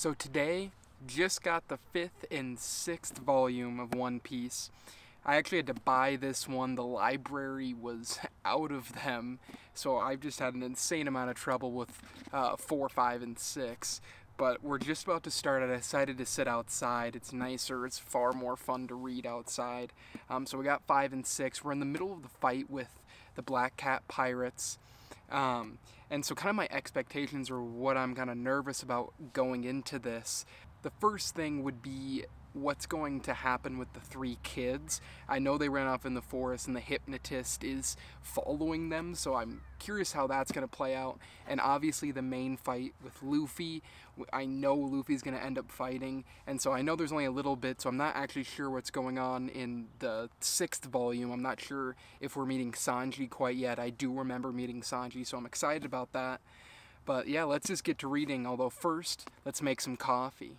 So today, just got the fifth and sixth volume of One Piece. I actually had to buy this one. The library was out of them, so I've just had an insane amount of trouble with uh, four, five, and six. But we're just about to start. I decided to sit outside. It's nicer. It's far more fun to read outside. Um, so we got five and six. We're in the middle of the fight with the Black Cat Pirates. Um, and so, kind of my expectations or what I'm kind of nervous about going into this. The first thing would be what's going to happen with the three kids. I know they ran off in the forest and the hypnotist is following them, so I'm curious how that's going to play out. And obviously, the main fight with Luffy. I know Luffy's going to end up fighting, and so I know there's only a little bit, so I'm not actually sure what's going on in the sixth volume. I'm not sure if we're meeting Sanji quite yet. I do remember meeting Sanji, so I'm excited about that. But yeah, let's just get to reading, although first, let's make some coffee.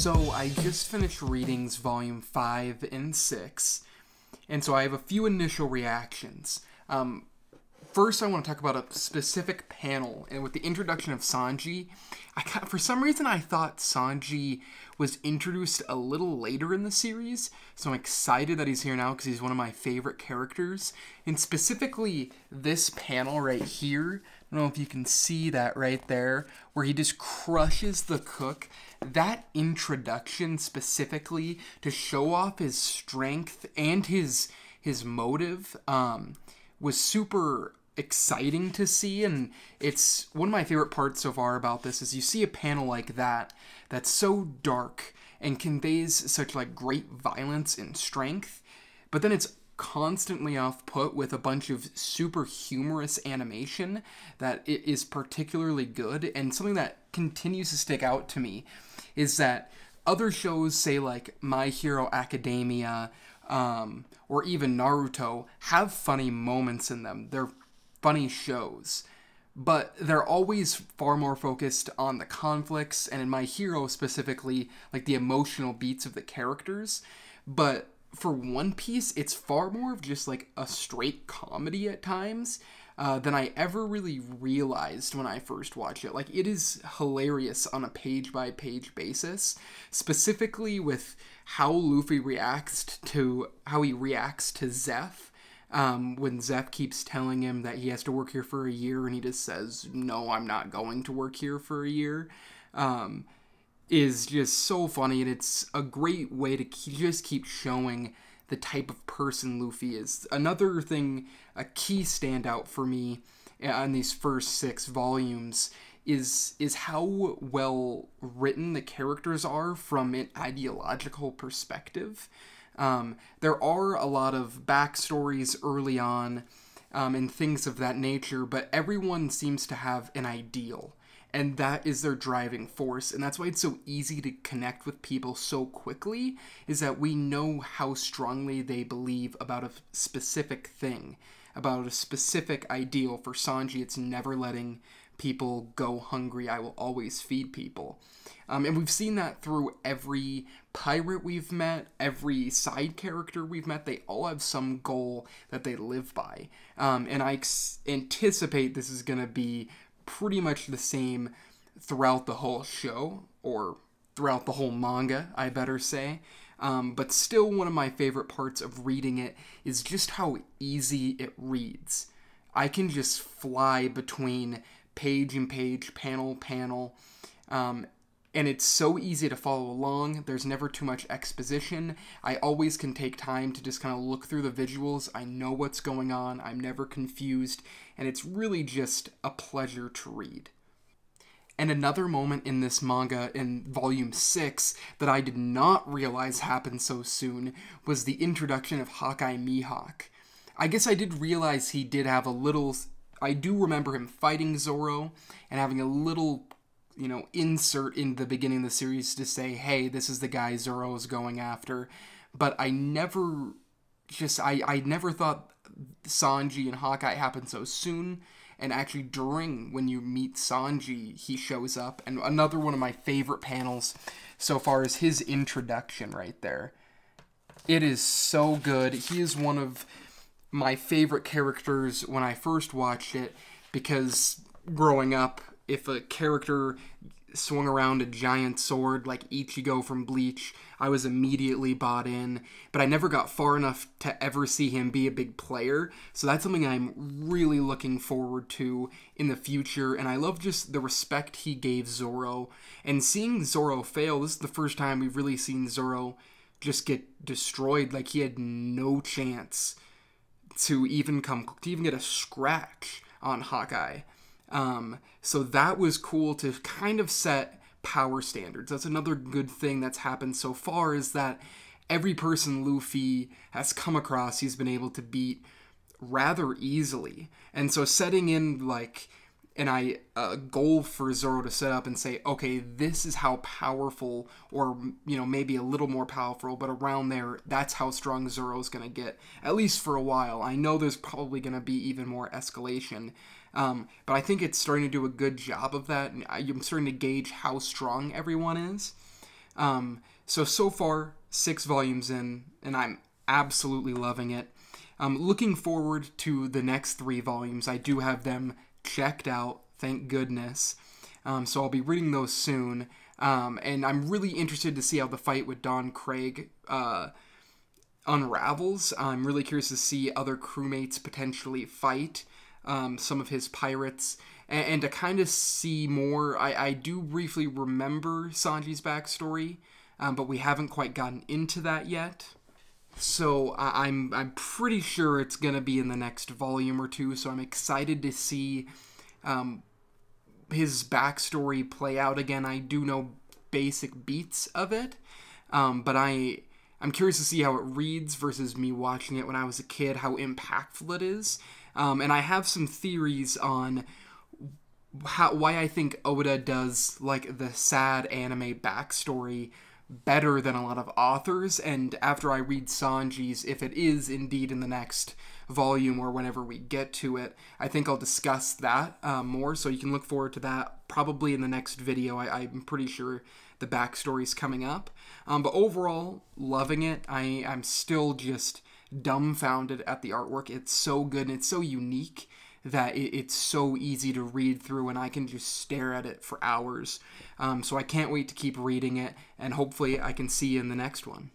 So I just finished readings volume 5 and 6, and so I have a few initial reactions. Um, first, I want to talk about a specific panel, and with the introduction of Sanji, I for some reason I thought Sanji was introduced a little later in the series, so I'm excited that he's here now because he's one of my favorite characters, and specifically this panel right here. I don't know if you can see that right there, where he just crushes the cook. That introduction specifically to show off his strength and his his motive um, was super exciting to see. And it's one of my favorite parts so far about this is you see a panel like that that's so dark and conveys such like great violence and strength but then it's constantly off put with a bunch of super humorous animation that is particularly good and something that continues to stick out to me is that other shows say like My Hero Academia um, or even Naruto have funny moments in them. They're funny shows, but they're always far more focused on the conflicts and in My Hero specifically, like the emotional beats of the characters. But for One Piece, it's far more of just like a straight comedy at times uh, than I ever really realized when I first watched it. Like, it is hilarious on a page by page basis, specifically with how Luffy reacts to how he reacts to Zeff. Um, when Zeff keeps telling him that he has to work here for a year, and he just says, "No, I'm not going to work here for a year." Um, is just so funny, and it's a great way to just keep showing the type of person Luffy is. Another thing, a key standout for me on these first six volumes is is how well written the characters are from an ideological perspective. Um, there are a lot of backstories early on um, and things of that nature, but everyone seems to have an ideal and that is their driving force and that's why it's so easy to connect with people so quickly is that we know how strongly they believe about a specific thing about a specific ideal. For sanji it's never letting people go hungry. I will always feed people. Um, and we've seen that through every pirate we've met every side character we've met. They all have some goal that they live by. Um, and i ex- anticipate this is going to be pretty much the same throughout the whole show, or throughout the whole manga, I better say. Um, but still, one of my favorite parts of reading it is just how easy it reads. I can just fly between page and page, panel panel. Um, and it's so easy to follow along. There's never too much exposition. I always can take time to just kind of look through the visuals. I know what's going on, I'm never confused, and it's really just a pleasure to read. And another moment in this manga in volume 6 that I did not realize happened so soon was the introduction of Hawkeye Mihawk. I guess I did realize he did have a little. I do remember him fighting Zoro and having a little, you know, insert in the beginning of the series to say, hey, this is the guy Zoro is going after. But I never. Just, I, I never thought Sanji and Hawkeye happened so soon and actually during when you meet Sanji, he shows up. And another one of my favorite panels so far is his introduction right there. It is so good. He is one of my favorite characters when I first watched it because growing up, if a character swung around a giant sword like Ichigo from Bleach, I was immediately bought in, but I never got far enough to ever see him be a big player. So that's something I'm really looking forward to in the future, and I love just the respect he gave Zoro. And seeing Zoro fail, this is the first time we've really seen Zoro just get destroyed. Like he had no chance to even come to even get a scratch on Hawkeye. Um, so that was cool to kind of set power standards. That's another good thing that's happened so far is that every person Luffy has come across, he's been able to beat rather easily. And so setting in like and I a goal for Zoro to set up and say, okay, this is how powerful, or you know maybe a little more powerful, but around there, that's how strong Zoro's gonna get at least for a while. I know there's probably gonna be even more escalation, um, but I think it's starting to do a good job of that, and I'm starting to gauge how strong everyone is. Um, so so far, six volumes in, and I'm absolutely loving it. Um, looking forward to the next three volumes. I do have them checked out, thank goodness. Um, so I'll be reading those soon. Um, and I'm really interested to see how the fight with Don Krieg uh, unravels. I'm really curious to see other crewmates potentially fight um, some of his pirates, and, and to kind of see more. I, I do briefly remember Sanji's backstory, um, but we haven't quite gotten into that yet. So I, I'm I'm pretty sure it's gonna be in the next volume or two. So I'm excited to see um, his backstory play out again. I do know basic beats of it, um, but I I'm curious to see how it reads versus me watching it when I was a kid. How impactful it is. Um, and I have some theories on how why I think Oda does like the sad anime backstory better than a lot of authors. And after I read Sanji's, if it is indeed in the next volume or whenever we get to it, I think I'll discuss that uh, more. So you can look forward to that probably in the next video. I, am pretty sure the backstory's coming up. Um, but overall, loving it. I, I'm still just dumbfounded at the artwork. It's so good and it's so unique that it, it's so easy to read through and I can just stare at it for hours. Um, so I can't wait to keep reading it and hopefully I can see you in the next one.